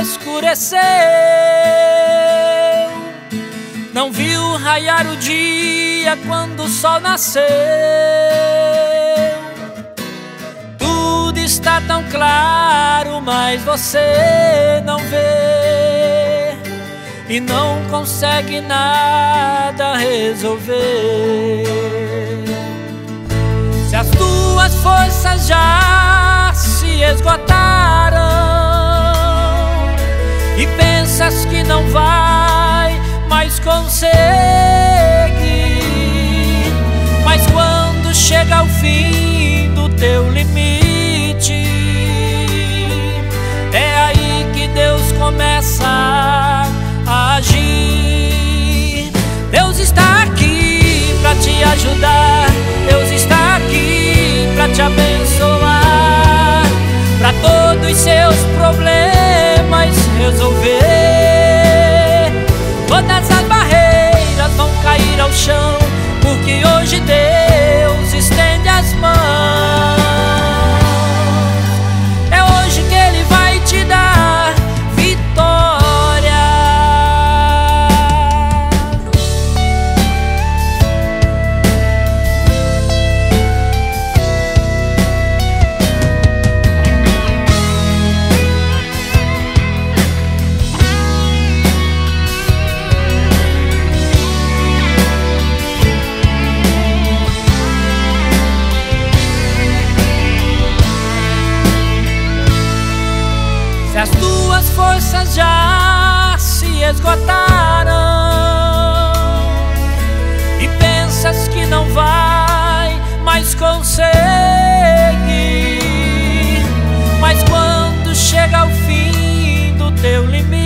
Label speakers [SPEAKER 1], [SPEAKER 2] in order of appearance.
[SPEAKER 1] escureceu. Não viu raiar o dia quando o sol nasceu. Tudo está tão claro, mas você não vê e não consegue nada resolver. Se as tuas forças já esgotaram e pensas que não vai mais conseguir, cair ao chão, porque hoje Deus as tuas forças já se esgotaram. E pensas que não vai mais conseguir, mas quando chega ao fim do teu limite,